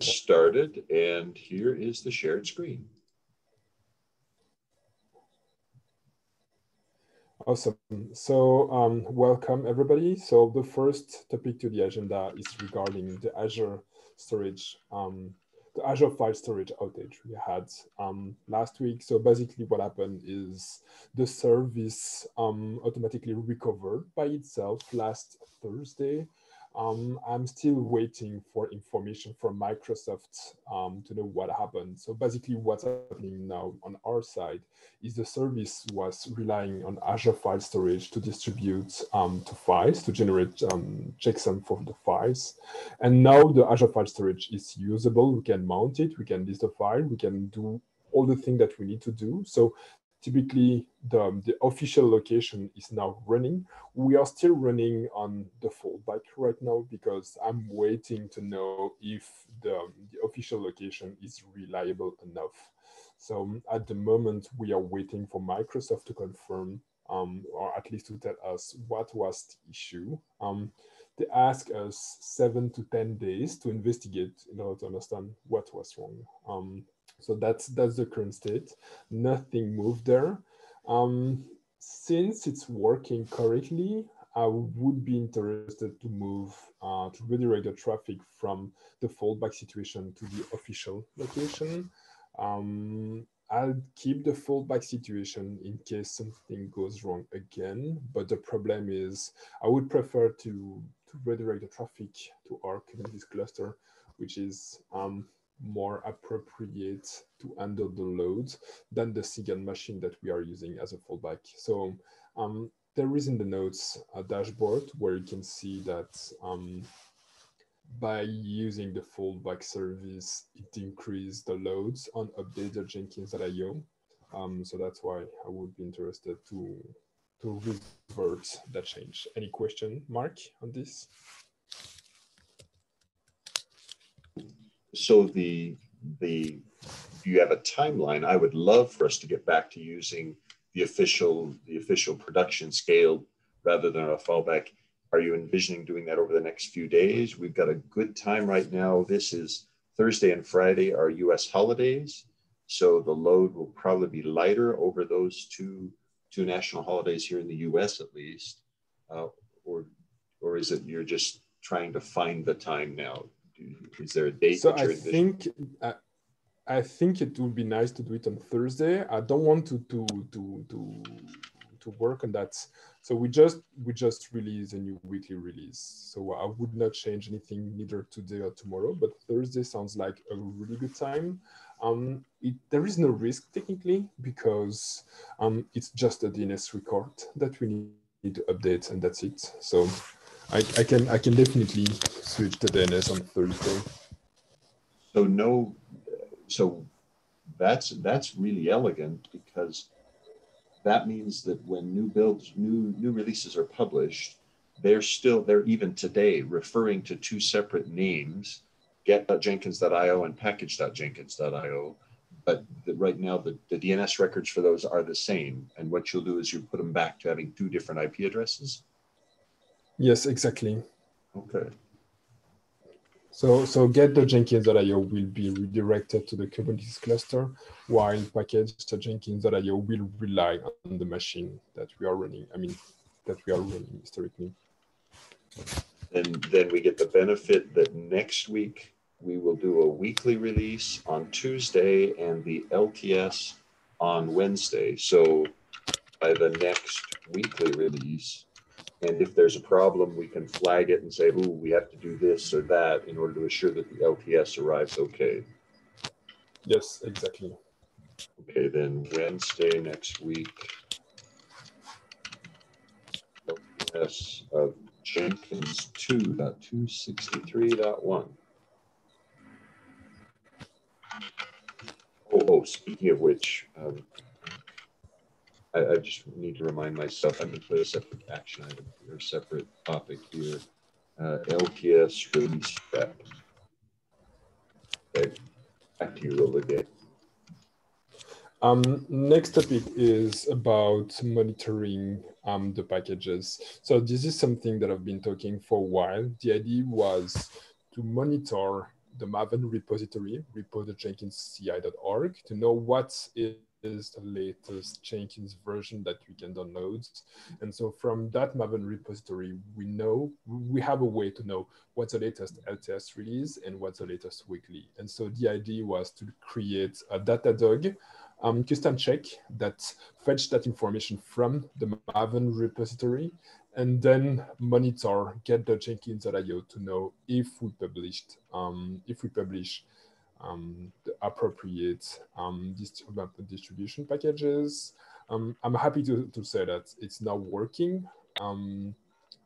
started and here is the shared screen. Awesome. So um, welcome everybody. So the first topic to the agenda is regarding the Azure storage, um, the Azure file storage outage we had um, last week. So basically what happened is the service um, automatically recovered by itself last Thursday um, I'm still waiting for information from Microsoft um, to know what happened. So basically what's happening now on our side is the service was relying on Azure file storage to distribute um, to files, to generate um, checksum for the files. And now the Azure file storage is usable. We can mount it, we can list the file, we can do all the things that we need to do. So typically the, the official location is now running. We are still running on the fallback right now because I'm waiting to know if the, the official location is reliable enough. So at the moment, we are waiting for Microsoft to confirm um, or at least to tell us what was the issue. Um, they ask us seven to 10 days to investigate in order to understand what was wrong. Um, so that's that's the current state. Nothing moved there. Um, since it's working correctly, I would be interested to move uh, to redirect the traffic from the fallback situation to the official location. Um, I'll keep the fallback situation in case something goes wrong again. But the problem is I would prefer to, to redirect the traffic to our Kubernetes cluster, which is um, more appropriate to handle the loads than the SIGINT machine that we are using as a fallback. So um, there is in the notes a dashboard where you can see that um, by using the fallback service, it increased the loads on updated Jenkins.io. Um, so that's why I would be interested to, to revert that change. Any question, Mark, on this? So the the you have a timeline. I would love for us to get back to using the official the official production scale rather than a fallback. Are you envisioning doing that over the next few days? We've got a good time right now. This is Thursday and Friday are U.S. holidays, so the load will probably be lighter over those two two national holidays here in the U.S. at least, uh, or or is it you're just trying to find the time now? Is there a date? So I think uh, I think it would be nice to do it on Thursday. I don't want to to to to to work on that. So we just we just release a new weekly release. So I would not change anything neither today or tomorrow. But Thursday sounds like a really good time. Um, it, there is no risk technically because um, it's just a DNS record that we need to update and that's it. So I, I can I can definitely switch to DNS on Thursday. So no, so that's that's really elegant because that means that when new builds, new new releases are published, they're still they're even today referring to two separate names, get.jenkins.io and package.jenkins.io. But the, right now, the, the DNS records for those are the same. And what you'll do is you put them back to having two different IP addresses. Yes, exactly. Okay. So, so get.jenkins.io will be redirected to the Kubernetes cluster, while package.jenkins.io will rely on the machine that we are running. I mean, that we are running historically. And then we get the benefit that next week we will do a weekly release on Tuesday and the LTS on Wednesday. So by the next weekly release, and if there's a problem, we can flag it and say, ooh, we have to do this or that in order to assure that the LTS arrives okay. Yes, exactly. Okay, then Wednesday next week. LTS of Jenkins 2.263.1. Oh, oh, speaking of which, um, I, I, just need to remind myself I'm to put a separate action item or separate topic here. Uh, LTS release step. Okay, back to you, Olivier. Um, next topic is about monitoring um, the packages. So this is something that I've been talking for a while. The idea was to monitor the Maven repository, repo.jenkinsci.org, to know what is the latest Jenkins version that we can download. And so from that Maven repository, we know, we have a way to know what's the latest LTS release and what's the latest weekly. And so the idea was to create a Datadog um, custom check that fetch that information from the Maven repository and then monitor get.jenkins.io to know if we published, um, if we publish um, the appropriate um, distribution packages. Um, I'm happy to, to say that it's now working. Um,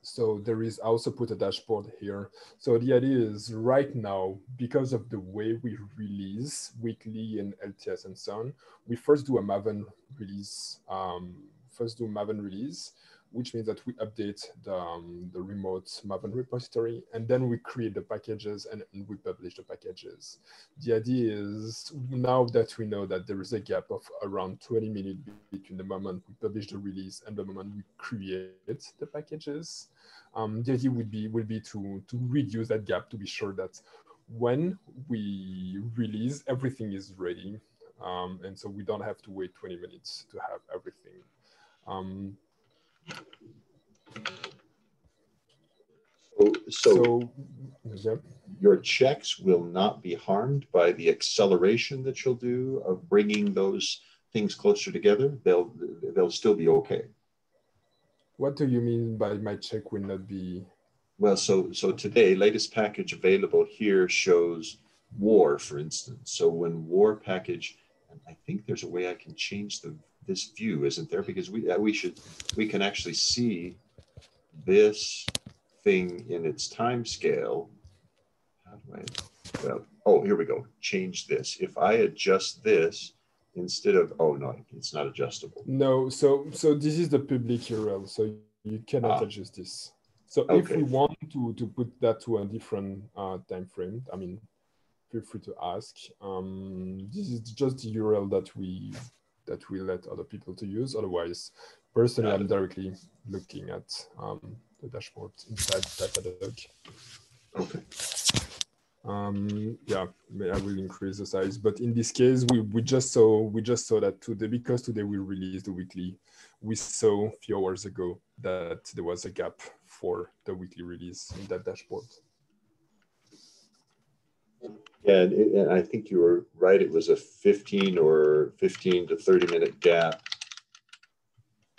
so there is also put a dashboard here. So the idea is right now, because of the way we release weekly and LTS and so on, we first do a Maven release, um, first do Maven release, which means that we update the, um, the remote Maven repository, and then we create the packages and, we publish the packages. The idea is now that we know that there is a gap of around 20 minutes between the moment we publish the release and the moment we create the packages, um, the idea would be, would be to, to reduce that gap to be sure that when we release, everything is ready. Um, and so we don't have to wait 20 minutes to have everything. Um, so, so, so your checks will not be harmed by the acceleration that you'll do of bringing those things closer together. They'll they'll still be okay. What do you mean by my check will not be? Well, so so today, latest package available here shows war, for instance. So when war package, and I think there's a way I can change the this view, isn't there? Because we uh, we should we can actually see this thing in its time scale. How do I? Well, oh, here we go. Change this. If I adjust this instead of oh no, it's not adjustable. No, so so this is the public URL, so you cannot ah. adjust this. So okay. if we want to to put that to a different uh, time frame, I mean, feel free to ask. Um, this is just the URL that we that we let other people to use. Otherwise, personally, I'm directly looking at um, the dashboard inside Datadog. Okay. Um, yeah, I will increase the size, but in this case, we, we just saw we just saw that today because today we released the weekly. We saw a few hours ago that there was a gap for the weekly release in that dashboard. Yeah, and, it, and, I think you were right. It was a 15 or 15 to 30 minute gap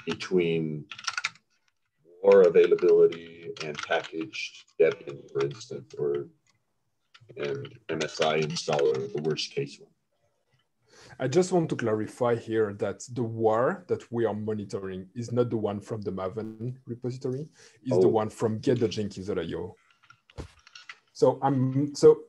between war availability and packaged Debian, for instance, or and MSI installer, the worst case one. I just want to clarify here that the war that we are monitoring is not the one from the Maven repository, is oh. the one from get get.jenkins.io. So I'm so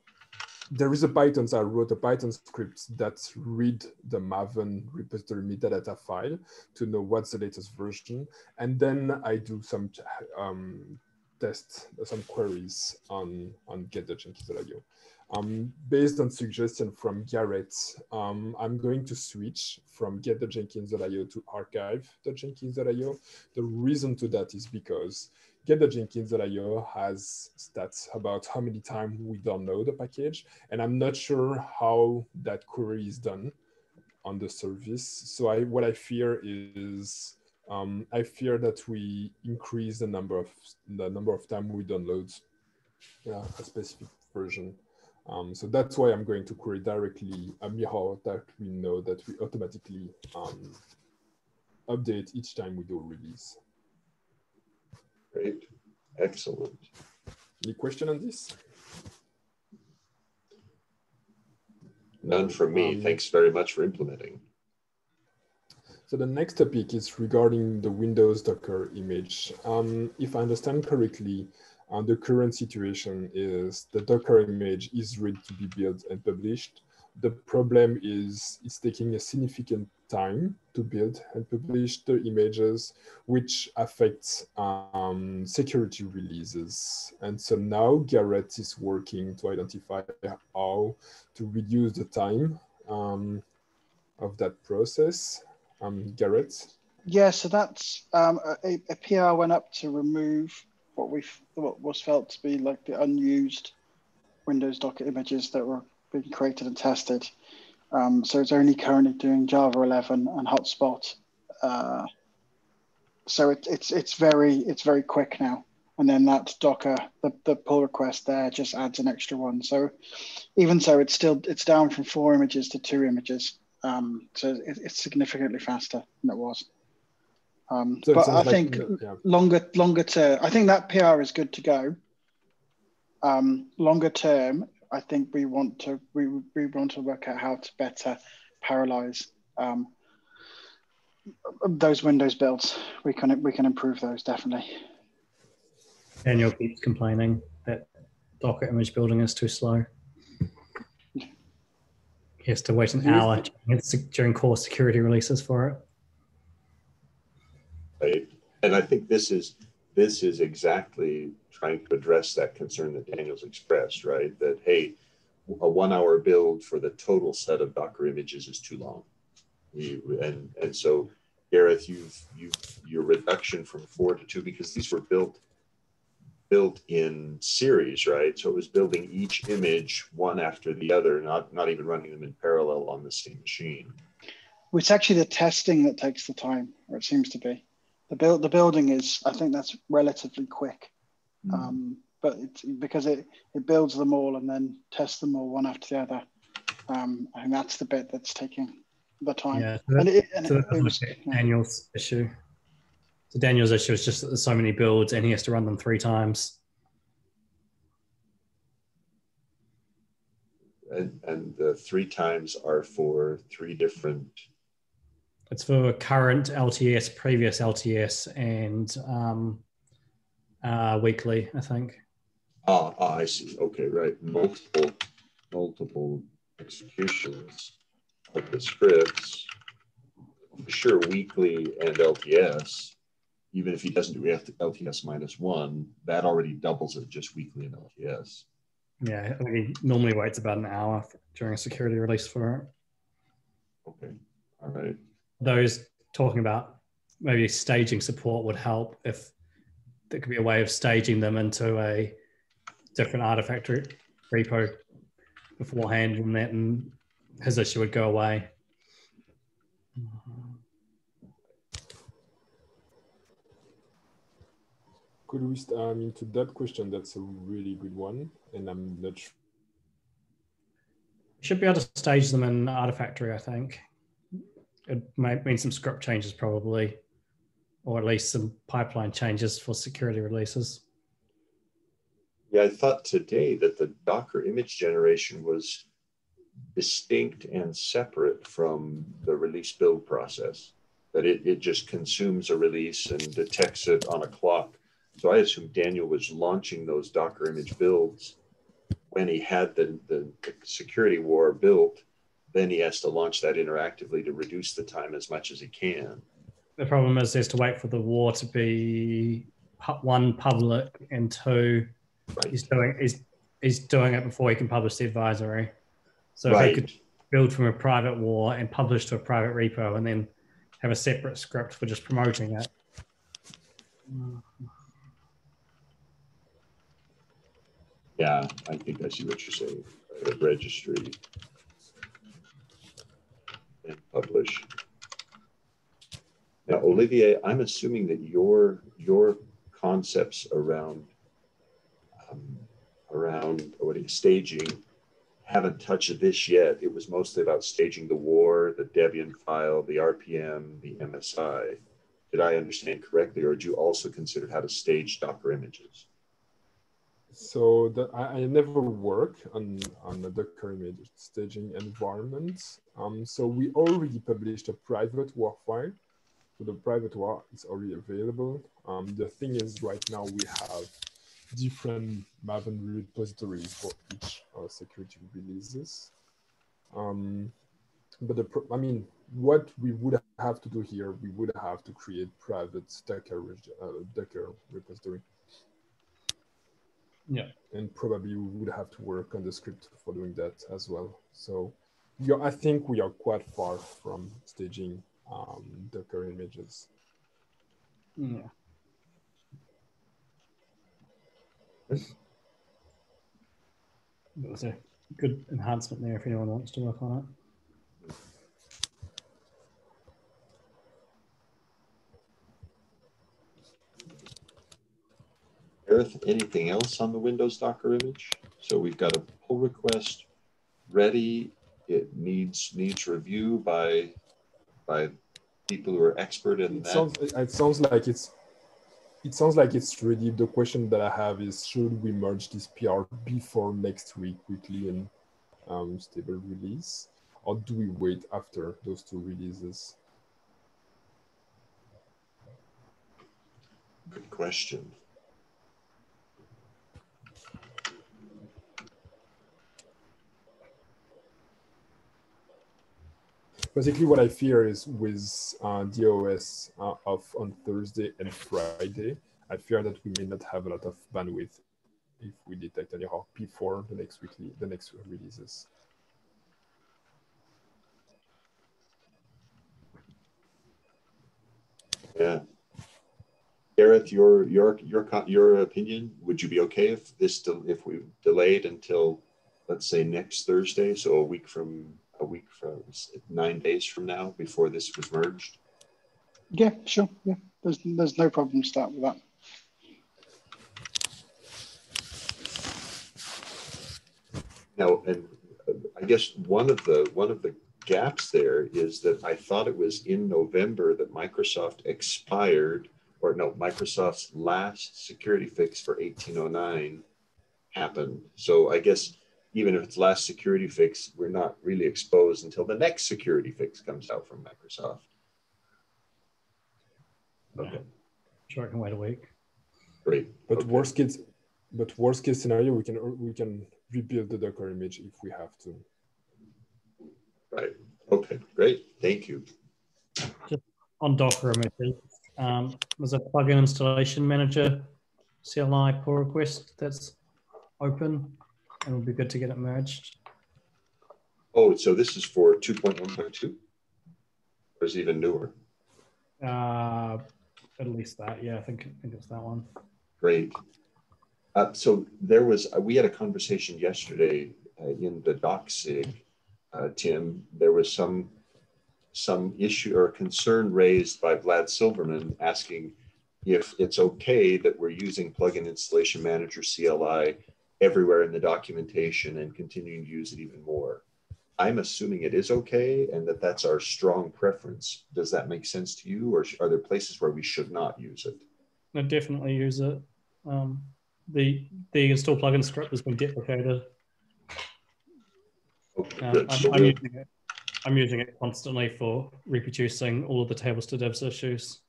there is a Python, so I wrote a Python script that read the Maven repository metadata file to know what's the latest version. And then I do some um, test, some queries on, on get.jenkins.io. Um, based on suggestion from Garrett, um, I'm going to switch from get.jenkins.io to archive.jenkins.io. The reason to that is because get.jenkins.io has stats about how many times we download a package, and I'm not sure how that query is done on the service. So I, what I fear is um, I fear that we increase the number of the number of time we download uh, a specific version. Um, so that's why I'm going to query directly a mirror that we know that we automatically um, update each time we do a release. Great. Excellent. Any question on this? None from me. Um, Thanks very much for implementing. So the next topic is regarding the Windows Docker image. Um, if I understand correctly, uh, the current situation is the Docker image is ready to be built and published. The problem is it's taking a significant time to build and publish the images, which affects um, security releases. And so now Garrett is working to identify how to reduce the time um, of that process. Um, Garrett? Yeah, so that's um, a, a PR went up to remove what we what was felt to be like the unused Windows Docker images that were being created and tested. Um, so it's only currently doing Java 11 and Hotspot. Uh, so it, it's it's very it's very quick now. And then that Docker, the, the pull request there just adds an extra one. So even so, it's still it's down from four images to two images. Um, so it, it's significantly faster than it was. Um, so but I like, think yeah. longer longer term, I think that PR is good to go. Um, longer term, I think we want to we, we want to work out how to better parallelize um, those Windows builds. We can we can improve those definitely. Daniel keeps complaining that Docker image building is too slow. He has to wait an hour during core security releases for it. Right. And I think this is this is exactly trying to address that concern that Daniel's expressed, right? That hey, a one hour build for the total set of Docker images is too long. We, and and so Gareth, you've you your reduction from four to two because these were built built in series, right? So it was building each image one after the other, not, not even running them in parallel on the same machine. It's actually the testing that takes the time, or it seems to be. The build, the building is, I think that's relatively quick, mm. um, but it's because it it builds them all and then tests them all one after the other. Um, I think that's the bit that's taking the time. Yeah, so and it, and so it, it was, Daniel's issue. So Daniel's issue is just that there's so many builds and he has to run them three times. And, and the three times are for three different. It's for current LTS, previous LTS, and um, uh, weekly, I think. Ah, ah, I see. Okay, right. Multiple, multiple executions of the scripts. Sure, weekly and LTS even if he doesn't do LTS minus one, that already doubles it just weekly in LTS. Yeah, I mean, he normally waits about an hour during a security release for it. Okay, all right. Those talking about maybe staging support would help if there could be a way of staging them into a different artifact repo beforehand, and then his issue would go away. Could we, I mean, to that question, that's a really good one. And I'm not sure. Should be able to stage them in Artifactory, I think. It might mean some script changes probably, or at least some pipeline changes for security releases. Yeah, I thought today that the Docker image generation was distinct and separate from the release build process, that it, it just consumes a release and detects it on a clock so I assume Daniel was launching those Docker image builds when he had the, the, the, security war built. Then he has to launch that interactively to reduce the time as much as he can. The problem is there's to wait for the war to be one public and two right. he's doing he's, he's doing it before he can publish the advisory. So right. he could build from a private war and publish to a private repo and then have a separate script for just promoting it. Yeah, I think I see what you're saying. Registry and publish. Now, Olivier, I'm assuming that your your concepts around um, around staging haven't touched this yet. It was mostly about staging the war, the Debian file, the RPM, the MSI. Did I understand correctly, or did you also consider how to stage Docker images? So I, I, never work on, on the Docker image staging environment. Um, so we already published a private war file. So the private war is already available. Um, the thing is right now we have different Maven repositories for each uh, security releases. Um, but the, I mean, what we would have to do here, we would have to create private Docker, uh, Docker repository. Yeah. And probably we would have to work on the script for doing that as well. So yeah, I think we are quite far from staging um, Docker images. Yeah. It was a good enhancement there if anyone wants to work on it. Gareth, anything else on the Windows Docker image? So we've got a pull request ready. It needs needs review by by people who are expert in It that. sounds, it sounds like it's it sounds like it's ready. The question that I have is should we merge this PR before next week weekly and um, stable release? Or do we wait after those two releases? Good question. Basically, what I fear is with uh, DOS uh, off on Thursday and Friday, I fear that we may not have a lot of bandwidth if we detect an error before the next weekly, the next releases. Yeah. Gareth, your your your your opinion? Would you be okay if this if we delayed until let's say next Thursday, so a week from a week from nine days from now before this was merged? Yeah, sure. Yeah, there's there's no problem start with that. Now, and uh, I guess one of the one of the gaps there is that I thought it was in November that Microsoft expired, or no, Microsoft's last security fix for 1809 happened. So I guess even if it's last security fix, we're not really exposed until the next security fix comes out from Microsoft. Okay, Sure, I can wait a week. great. But Okay. worst case, but worst case scenario, we can we can rebuild the Docker image if we have to. Right. Okay, great. Thank you. Just on Docker images, um, there's a plugin installation manager CLI pull request that's open and it would be good to get it merged. Oh, so this is for 2.1.2? Or is it even newer? Uh, at least that, yeah, I think, I think it's that one. Great. Uh, so there was, uh, we had a conversation yesterday uh, in the Docs SIG, uh, Tim. There was some some issue or concern raised by Vlad Silverman asking if it's okay that we're using Plugin Installation Manager CLI everywhere in the documentation and continuing to use it even more. I'm assuming it is okay and that that's our strong preference. Does that make sense to you, or are there places where we should not use it? I definitely use it. Um, the the install plugin script has been deprecated. Okay, Um. I'm, I'm using it. I'm using it constantly for reproducing all of the tables to divs issues.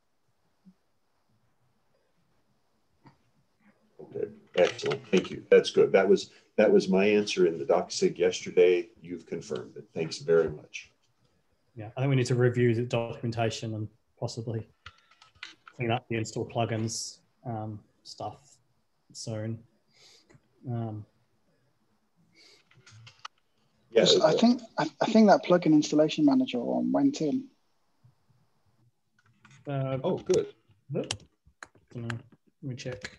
Okay, excellent. Thank you. That's good. That was that was my answer in the Docs SIG yesterday. You've confirmed it. Thanks very much. Yeah, I think we need to review the documentation and possibly clean up the install plugins um, stuff soon. Um, Yeah, I think I, I think that plugin installation manager one went in. uh, Oh, good. Let me check.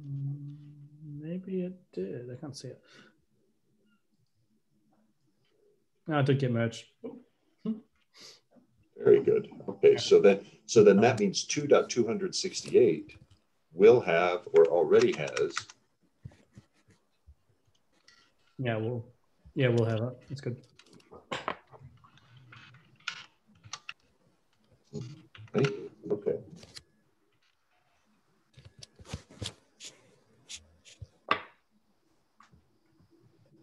Mm, Maybe it did. I can't see it. No, it did get merged. Very good. Okay, so then so then that means 2.268 will have or already has. Yeah, we'll yeah, we'll have it. It's good. Okay.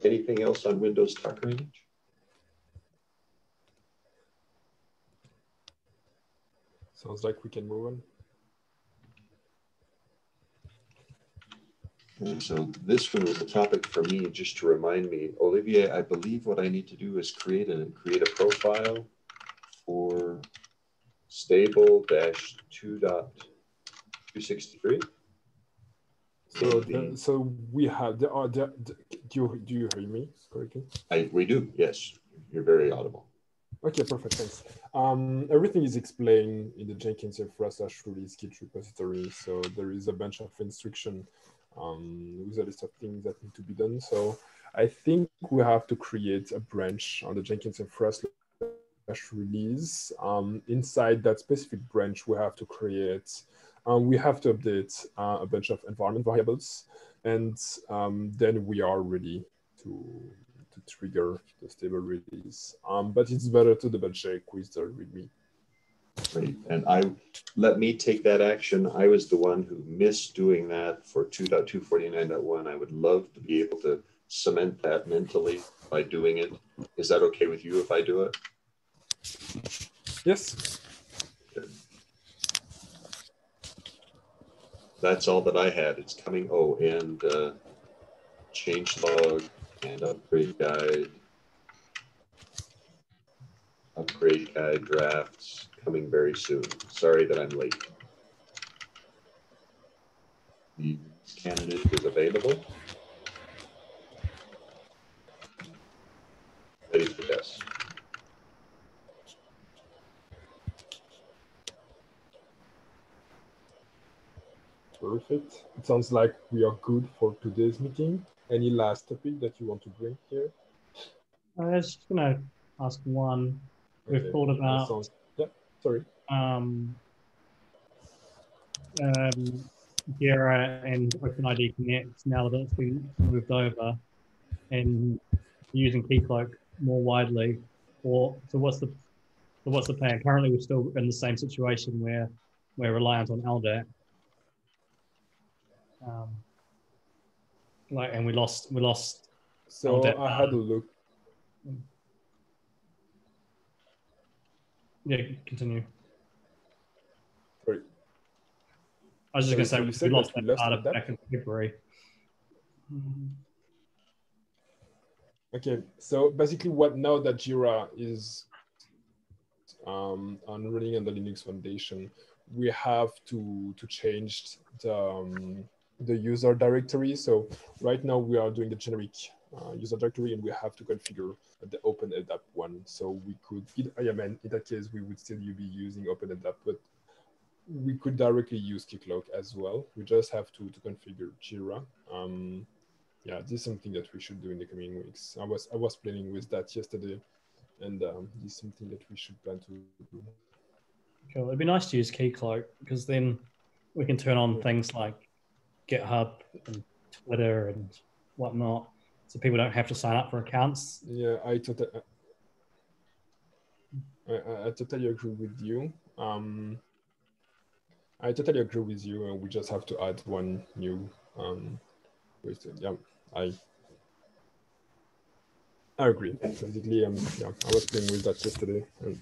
Anything else on Windows Docker image? Sounds like we can move on. And so this one was a topic for me, just to remind me, Olivier, I believe what I need to do is create a create a profile for stable dash two dot two sixty three. So, the, so we have there are there, do you do you hear me correctly? I we do, yes. You're very audible. Okay, perfect, thanks. Um, everything is explained in the Jenkins Infra slash release Git repository. So there is a bunch of instruction um, with a list of things that need to be done. So I think we have to create a branch on the Jenkins Infra slash release. Um, inside that specific branch, we have to create, um, we have to update uh, a bunch of environment variables. And um, then we are ready to to trigger the stable release. Um, but it's better to double check with the README. Great. And I let me take that action. I was the one who missed doing that for 2.249.1. I would love to be able to cement that mentally by doing it. Is that okay with you if I do it? Yes. That's all that I had. It's coming. Oh, and uh, change log and upgrade guide. Upgrade guide drafts coming very soon. Sorry that I'm late. The candidate is available. Ready for test. Perfect. It sounds like we are good for today's meeting. Any last topic that you want to bring here? I was just going to ask one. Okay. We've thought about. Sounds, yeah, sorry. Um, um, Jira and OpenID Connect now that it's been moved over and using Keycloak more widely. Or so what's the so what's the plan? Currently, we're still in the same situation where we're reliant on LDAP. Um, like and we lost we lost so i had a look. Yeah continue. Sorry. I was just going to say we lost that data back in february. Okay so basically what now that jira is um, on running on the linux foundation we have to to change the um, the user directory. So right now we are doing the generic uh, user directory and we have to configure the OpenLDAP one. So we could, I mean, in that case, we would still be using OpenLDAP, but we could directly use Keycloak as well. We just have to, to configure Jira. Um, yeah, this is something that we should do in the coming weeks. I was I was planning with that yesterday, and um, this is something that we should plan to do. Cool. It'd be nice to use Keycloak because then we can turn on things like GitHub and Twitter and whatnot, so people don't have to sign up for accounts. Yeah, I totally, I, I, totally agree with you. Um, I totally agree with you. And we just have to add one new. Um, yeah, I. I agree. Basically, um, yeah, I was playing with that yesterday. And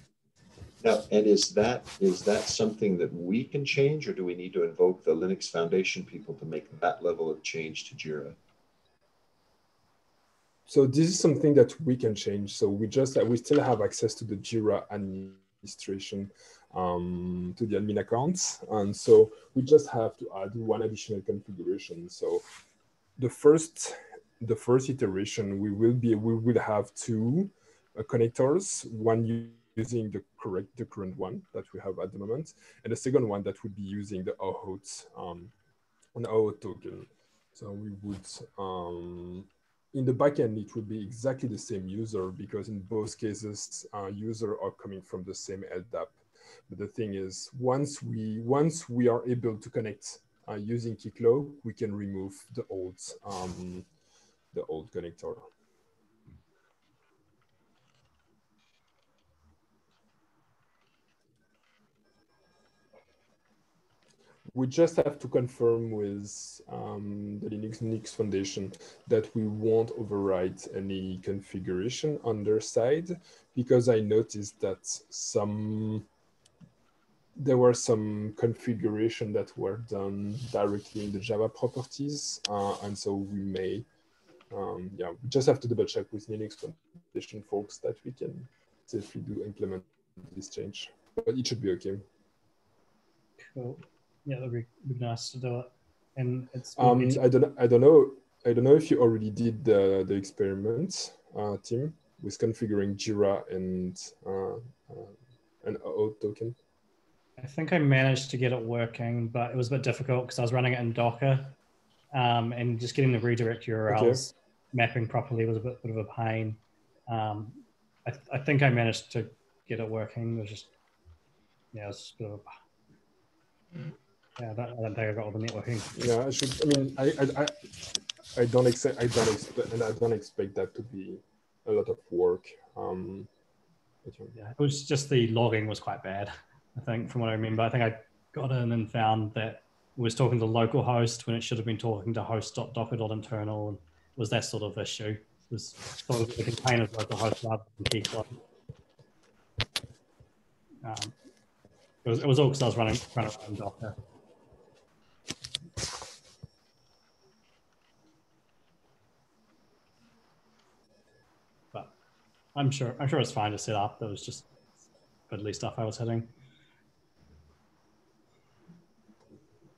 now, and is that is that something that we can change, or do we need to invoke the Linux Foundation people to make that level of change to Jira? So this is something that we can change. So we just we still have access to the Jira administration um, to the admin accounts, and so we just have to add one additional configuration. So the first the first iteration we will be we will have two uh, connectors, one using the correct the current one that we have at the moment, and the second one that would be using the OAuth um, OAuth token. So we would um, in the backend it would be exactly the same user because in both cases uh, user are coming from the same LDAP. But the thing is, once we once we are able to connect uh, using Keycloak, we can remove the old um, the old connector. We just have to confirm with um, the Linux Unix Foundation that we won't overwrite any configuration on their side because I noticed that some there were some configuration that were done directly in the Java properties, uh, and so we may, um, yeah, we just have to double check with Linux Foundation folks that we can safely do implement this change, but it should be okay. Cool yeah, that'd be, be nice to do it. And it's um, I don't I don't know I don't know if you already did the the experiment, uh, Tim. with configuring Jira and uh, uh, an OAuth token? I think I managed to get it working, but it was a bit difficult because I was running it in Docker, um, and just getting the redirect URLs okay. mapping properly was a bit, bit of a pain. Um, I, th- I, think I managed to get it working. It was just yeah, it was just a bit of a, yeah. That, I don't think I got all the networking. Yeah, I should. I mean, I I, I, I don't expect I don't expect and I don't expect that to be a lot of work. Um, yeah, it was just the logging was quite bad. I think from what I remember, I think I got in and found that it was talking to localhost when it should have been talking to host.docker.internal and was that sort of issue. It was sort of the container localhost rather than. Um, it was it was all because I was running running Docker. But I'm sure I'm sure it's fine to set up. It was just fiddly stuff I was hitting.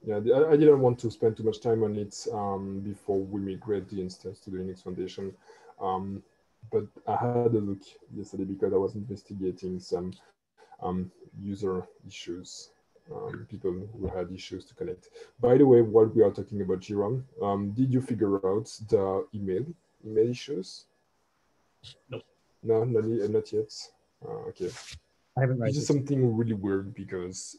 Yeah, I, I didn't want to spend too much time on it um, before we migrate the instance to the Linux Foundation. Um, but I had a look yesterday because I was investigating some um, user issues, um, people who had issues to connect. By the way, while we are talking about Jira, um, did you figure out the email email issues? No. No, not, not yet. Uh, okay. I haven't. read This is something really weird because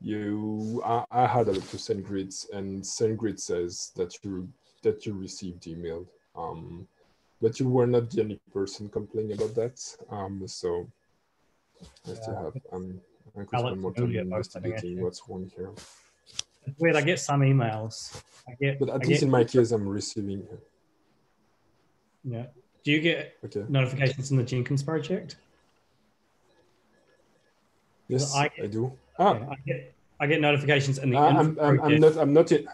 you I, I had a look to SendGrid and SendGrid says that you that you received email. Um but you were not the only person complaining about that. Um so I still have um I could spend more time investigating what's wrong here. Weird I get some emails. I get but at I least get, in my case I'm receiving yeah do you get okay. notifications in the Jenkins project Yes, I, get, I do. Ah. I get I get notifications in the. I'm, I'm, I'm, not. I'm not. In,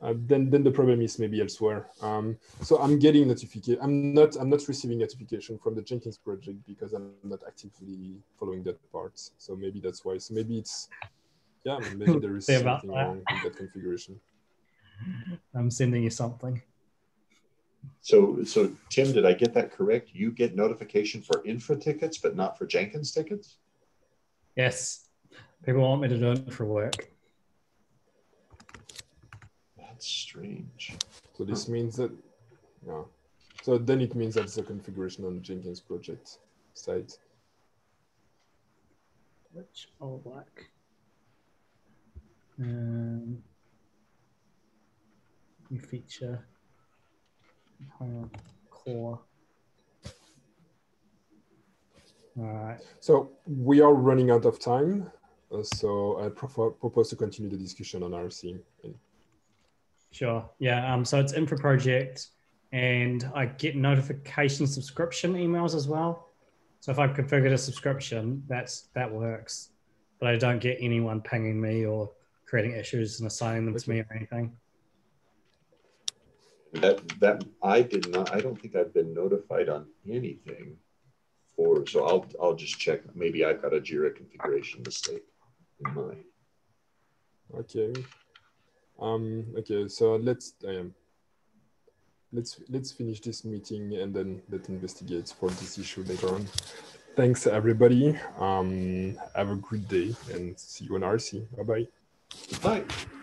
uh, then then the problem is maybe elsewhere. Um, so I'm getting notification. I'm not. I'm not receiving notification from the Jenkins project because I'm not actively following that part. So maybe that's why. So maybe it's. Yeah, maybe there is something wrong with that configuration. I'm sending you something. So, so Tim, did I get that correct? You get notification for infra tickets, but not for Jenkins tickets? Yes. People want me to do it for work. That's strange. So this means that, yeah. So then it means that's a configuration on the Jenkins project side. Which all black. Um, new feature core. All right. So we are running out of time. Uh, so I propose to continue the discussion on IRC. Sure. Yeah. Um, so it's infra project and I get notification subscription emails as well. So if I've configured a subscription, that's that works. But I don't get anyone pinging me or creating issues and assigning them to me or anything. That that I did not. I don't think I've been notified on anything for. So I'll I'll just check. Maybe I've got a Jira configuration mistake in mine. Okay. Um. Okay. So let's um. Let's let's finish this meeting and then let's investigate for this issue later on. Thanks everybody. Um. Have a great day and see you on IRC. Bye bye. Bye.